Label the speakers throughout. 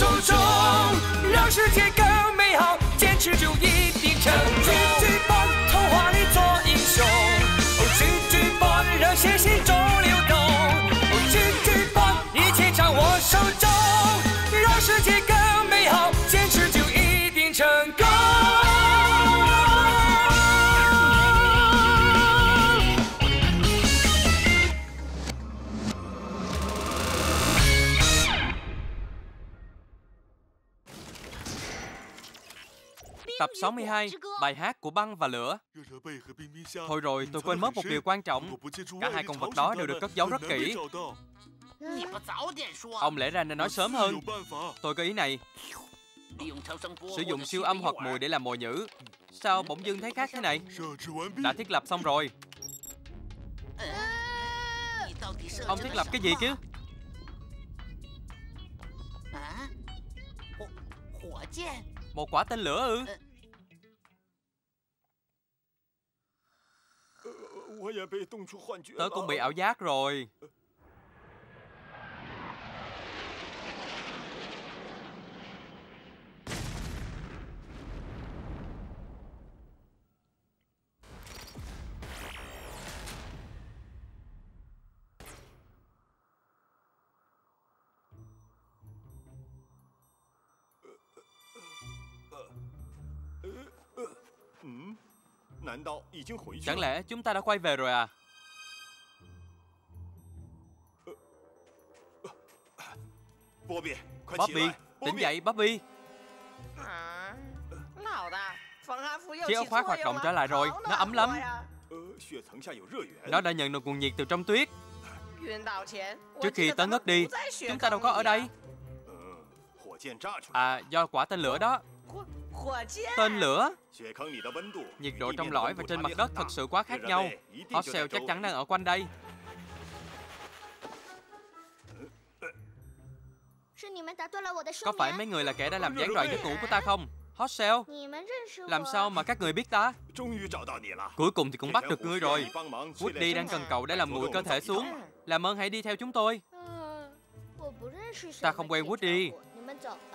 Speaker 1: 手中，让世界更美好，坚持就一定成功。狙击棒，童话里做英雄。哦，狙击棒，热血心中流动。哦，狙击棒，一切掌握手中，让世界更
Speaker 2: Tập 62, bài hát của băng và lửa. Thôi rồi, tôi quên mất một điều quan trọng. Cả hai con vật đó đều được cất giấu rất kỹ. Ông lẽ ra nên nói sớm hơn. Tôi có ý này, sử dụng siêu âm hoặc mùi để làm mồi nhữ. Sao bỗng dưng thấy khác thế này? Đã thiết lập xong rồi. Ông thiết lập cái gì chứ? Một quả tên lửa ư? Tớ cũng bị ảo giác rồi. Chẳng lẽ chúng ta đã quay về rồi à? Bobby, tỉnh dậy Bobby. Chiếc áo khoác hoạt động trở lại rồi, nó ấm lắm. Nó đã nhận được nguồn nhiệt từ trong tuyết. Trước khi tớ ngất đi, chúng ta đâu có ở đây. À, do quả tên lửa đó. Tên lửa? Nhiệt độ trong lõi và trên mặt đất thật sự quá khác nhau. Horsel chắc chắn đang ở quanh đây. Có phải mấy người là kẻ đã làm gián đoạn giấc ngủ của ta không? Horsel, làm sao mà các người biết ta? Cuối cùng thì cũng bắt được ngươi rồi. Woody đang cần cậu để làm nguội cơ thể xuống. Làm ơn hãy đi theo chúng tôi. Ta không quen Woody.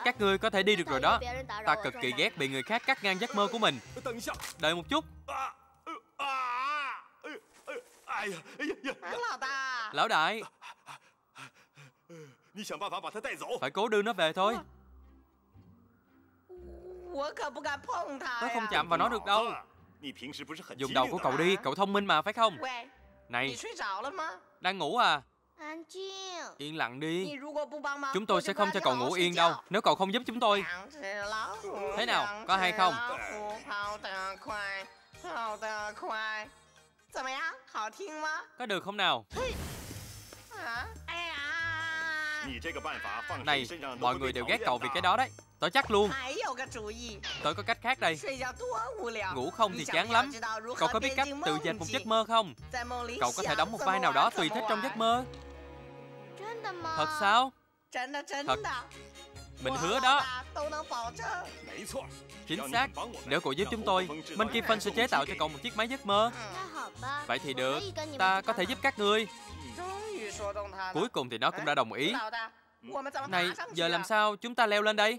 Speaker 2: Các ngươi có thể đi được rồi đó. Ta cực kỳ ghét bị người khác cắt ngang giấc mơ của mình. Đợi một chút. Lão đại, phải cố đưa nó về thôi. Tớ không chạm vào nó được đâu. Dùng đầu của cậu đi, cậu thông minh mà phải không? Này, đang ngủ à? Yên lặng đi. Chúng tôi sẽ không cho cậu ngủ yên đâu. Nếu cậu không giúp chúng tôi. Thế nào, có hay không? Có được không nào? Này, mọi người đều ghét cậu vì cái đó đấy Tớ chắc luôn. Tớ có cách khác đây. Ngủ không thì chán lắm. Cậu có biết cách tự dệt một giấc mơ không? Cậu có thể đóng một vai nào đó tùy thích trong giấc mơ. Thật sao? Thật Mình hứa đó. Chính xác. Nếu cậu giúp chúng tôi Minh Kim Phân sẽ chế tạo cho cậu một chiếc máy giấc mơ. Vậy thì được. Ta có thể giúp các ngươi. Cuối cùng thì nó cũng đã đồng ý. Này, giờ làm sao? Chúng ta leo lên đây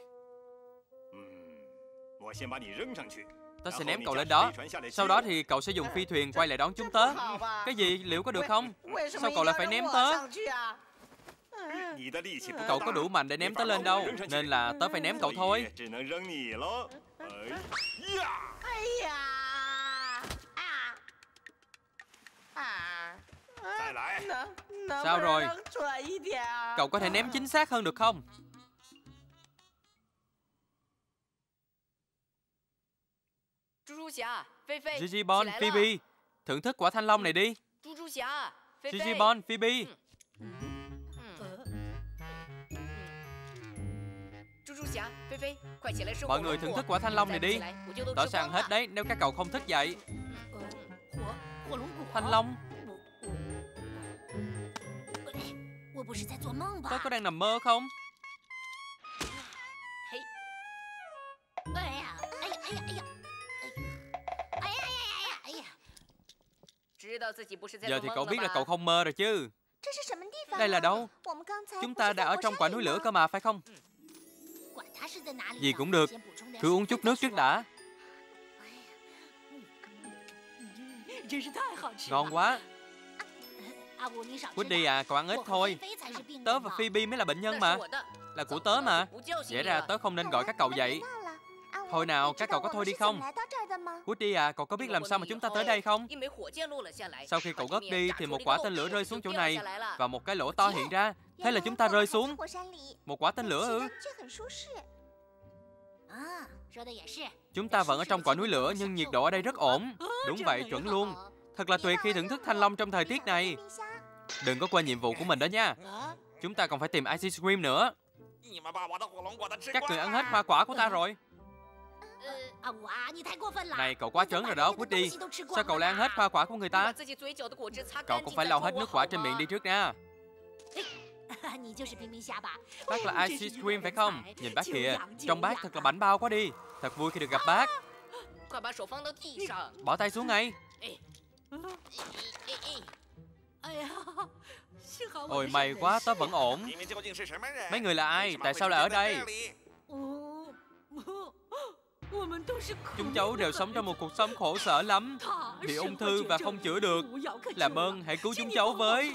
Speaker 2: Tớ sẽ ném cậu lên đó. Sau đó thì cậu sẽ dùng phi thuyền quay lại đón chúng tớ. Cái gì, liệu có được không? Sao cậu lại phải ném tớ? Cậu có đủ mạnh để ném tớ lên đâu Nên là tớ phải ném cậu thôi. Sao rồi? Cậu có thể ném chính xác hơn được không Gigi Bon, Phoebe Thưởng thức quả thanh long này đi。Gigi Bon, Phoebe Mọi người thưởng thức quả thanh long này đi。sẽ ăn hết đấy nếu các cậu không thức dậy。Thanh long Tớ có đang nằm mơ không Giờ thì cậu biết là cậu không mơ rồi chứ. Đây là đâu？Chúng ta đã ở trong quả núi lửa cơ mà phải không? Gì cũng được. Cứ uống chút nước trước đã. Ngon quá. Quýt đi à, cậu ăn ít thôi. Tớ và Phoebe mới là bệnh nhân mà. Là của tớ mà. Vậy ra tớ không nên gọi các cậu vậy Thôi nào, các cậu có thôi đi không? Woody à, cậu có biết làm sao mà chúng ta tới đây không? Sau khi cậu ngất đi Thì một quả tên lửa rơi xuống chỗ này Và một cái lỗ to hiện ra. Thế là chúng ta rơi xuống. Một quả tên lửa ư? Chúng ta vẫn ở trong quả núi lửa Nhưng nhiệt độ ở đây rất ổn. Đúng vậy, chuẩn luôn. Thật là tuyệt khi thưởng thức thanh long trong thời tiết này. Đừng có quên nhiệm vụ của mình đó nha. Chúng ta còn phải tìm ice cream nữa. Các người ăn hết hoa quả của ta rồi này cậu quá trớn rồi đó Woody Sao cậu lại ăn hết hoa quả của người ta? Cậu cũng phải lau hết nước quả trên miệng đi trước nha. Bác là ice cream phải không? Nhìn bác kìa Trong bác thật là bảnh bao quá đi. Thật vui khi được gặp bác. Bỏ tay xuống ngay. Ôi may quá tớ vẫn ổn. Mấy người là ai? Tại sao lại ở đây Chúng cháu đều sống trong một cuộc sống khổ sở lắm. Bị ung thư và không chữa được. Làm ơn hãy cứu chúng cháu với.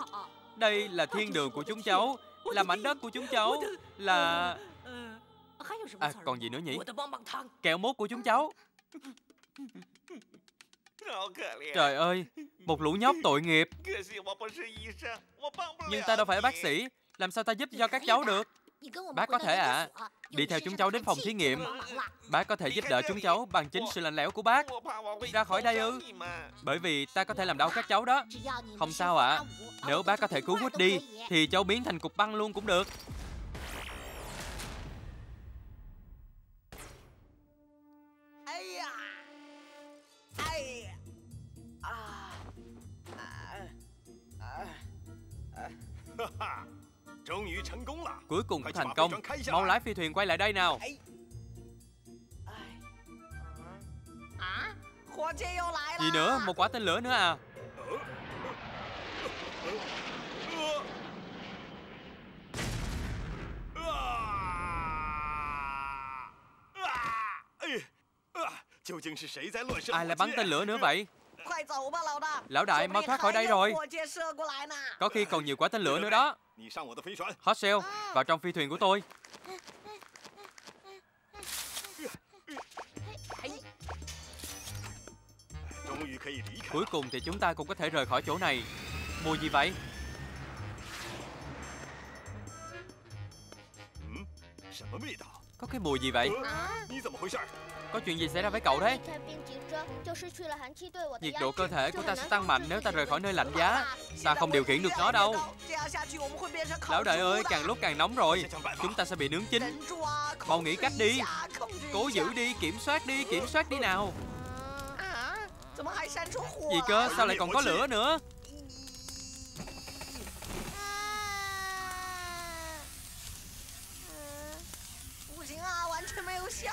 Speaker 2: Đây là thiên đường của chúng cháu Là mảnh đất của chúng cháu Là... À còn gì nữa nhỉ? Kẹo mốt của chúng cháu. Trời ơi Một lũ nhóc tội nghiệp. Nhưng ta đâu phải bác sĩ. Làm sao ta giúp cho các cháu được Bác có thể ạ. à, Đi theo chúng cháu đến phòng thí nghiệm. Bác có thể giúp đỡ chúng cháu bằng chính sự lạnh lẽo của bác. Ra khỏi đây ư. Bởi vì ta có thể làm đau các cháu đó. Không sao ạ. à. Nếu bác có thể cứu Woody Thì cháu biến thành cục băng luôn cũng được Cuối cùng cũng thành công Mau lái phi thuyền quay lại đây nào Gì nữa Một quả tên lửa nữa à Ai lại bắn tên lửa nữa vậy Lão đại mau thoát khỏi đây rồi Có khi còn nhiều quả tên lửa nữa đó Hot Shell Vào trong phi thuyền của tôi. Cuối cùng thì chúng ta cũng có thể rời khỏi chỗ này. Mùi gì vậy Có cái mùi gì vậy? Có chuyện gì xảy ra với cậu đấy Nhiệt độ cơ thể của ta sẽ tăng mạnh nếu ta rời khỏi nơi lạnh giá. Ta. Không điều khiển được nó đâu. Lão đại ơi càng lúc càng nóng rồi. Chúng ta sẽ bị nướng chín. Mau nghĩ cách đi. Cố giữ đi kiểm soát đi kiểm soát đi nào. Gì cơ? sao lại còn có lửa nữa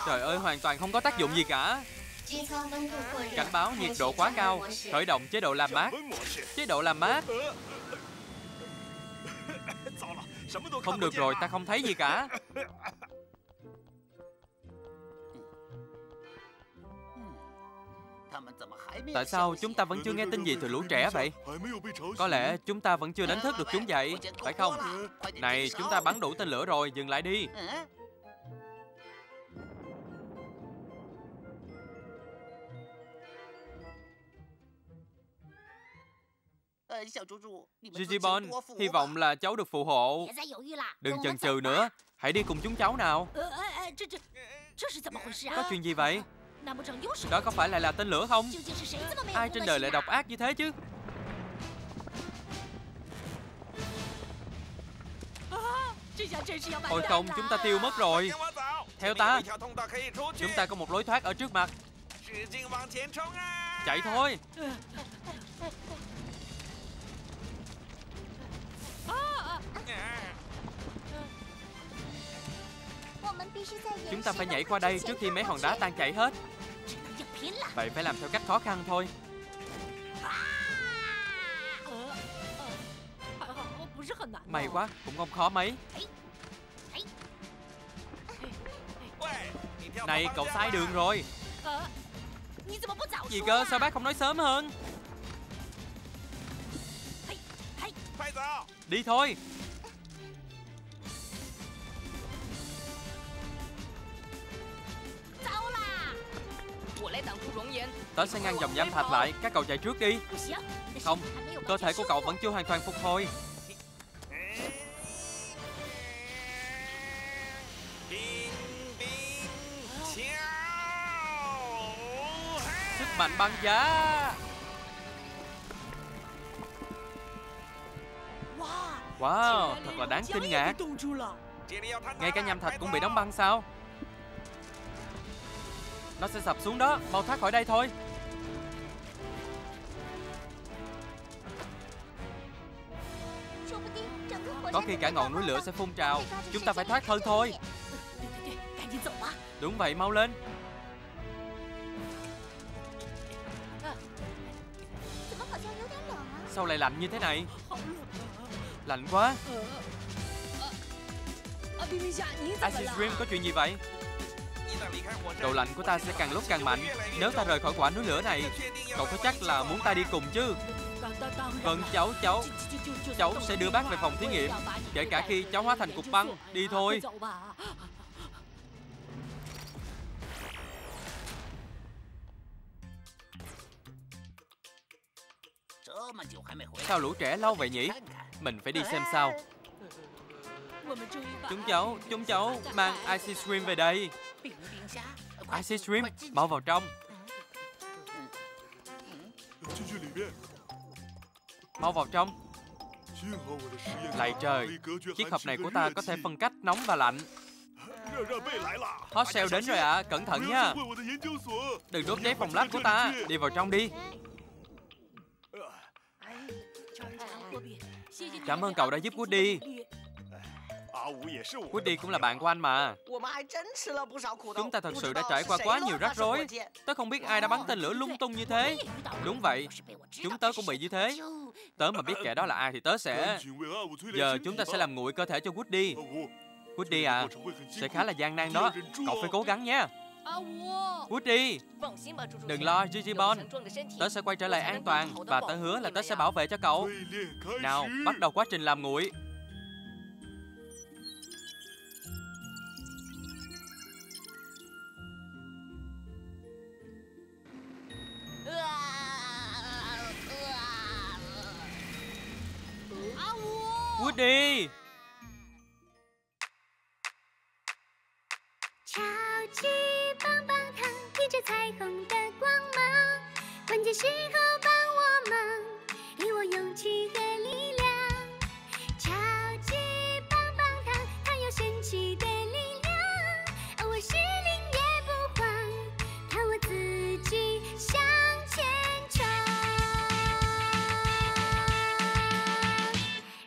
Speaker 2: Trời ơi hoàn toàn không có tác dụng gì cả. Cảnh báo nhiệt độ quá cao Khởi động chế độ làm mát. Chế độ làm mát. Không được rồi ta không thấy gì cả. Tại sao chúng ta vẫn chưa nghe tin gì từ lũ trẻ vậy? Có lẽ chúng ta vẫn chưa đánh thức được chúng vậy, Phải không? Này chúng ta bắn đủ tên lửa rồi Dừng lại đi. Digimon, hy vọng là cháu được phù hộ. Đừng chần chừ nữa, hãy đi cùng chúng cháu nào. Có chuyện gì vậy? Đó có phải lại là tên lửa không? Ai trên đời lại độc ác như thế chứ? Ôi không, chúng ta tiêu mất rồi. Theo ta, chúng ta có một lối thoát ở trước mặt. Chạy thôi. Chúng ta phải nhảy qua đây trước khi mấy hòn đá tan chảy hết. Vậy phải làm theo cách khó khăn thôi. May quá cũng không khó mấy. Này cậu sai đường rồi. Gì cơ sao bác không nói sớm hơn Đi thôi. Tớ sẽ ngăn dòng giam thạch lại Các cậu chạy trước đi. Không Cơ thể của cậu vẫn chưa hoàn toàn phục hồi. Sức mạnh băng giá Wow, thật là đáng kinh ngạc. Ngay cả nham thạch cũng bị đóng băng sao? Nó sẽ sập xuống đó Mau thoát khỏi đây thôi. Có khi cả ngọn núi lửa sẽ phun trào. Chúng ta phải thoát thân thôi. Đúng vậy mau lên. Sao lại lạnh như thế này? Lạnh quá. Ice Dream có chuyện gì vậy? Độ lạnh của ta sẽ càng lúc càng mạnh. Nếu ta rời khỏi quả núi lửa này Cậu có chắc là muốn ta đi cùng chứ? Vâng cháu cháu. Cháu sẽ đưa bác về phòng thí nghiệm. Kể cả khi cháu hóa thành cục băng Đi thôi. Sao lũ trẻ lâu vậy nhỉ mình phải đi xem sao. Chúng cháu Chúng cháu Mang Ice Stream về đây. Ice Stream Mau vào trong. Mau vào trong. Lạy trời, Chiếc hộp này của ta có thể phân cách nóng và lạnh. Hot sale đến rồi ạ à. Cẩn thận nha. Đừng đốt cháy phòng lab của ta, Đi vào trong đi. Cảm ơn cậu đã giúp Woody. Woody cũng là bạn của anh mà. Chúng ta thật sự đã trải qua quá nhiều rắc rối. Tớ không biết ai đã bắn tên lửa lung tung như thế. Đúng vậy Chúng tớ cũng bị như thế. Tớ mà biết kẻ đó là ai thì tớ sẽ Giờ chúng ta sẽ làm nguội cơ thể cho Woody. Woody à Sẽ khá là gian nan đó. Cậu phải cố gắng nha Woody Đừng lo Gigibon Tớ sẽ quay trở lại an toàn Và tớ hứa là tớ sẽ bảo vệ cho cậu. Nào bắt đầu quá trình làm nguội. Woody 键时候帮我忙，给我勇气和力量。超级棒棒糖，它有神奇的力量，我失灵也不慌，看我自己向前冲。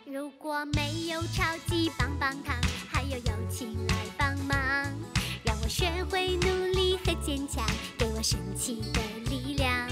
Speaker 2: 如果没有超级棒棒糖，还有友情来帮忙。让我学会努力和坚强，给我神奇的力量。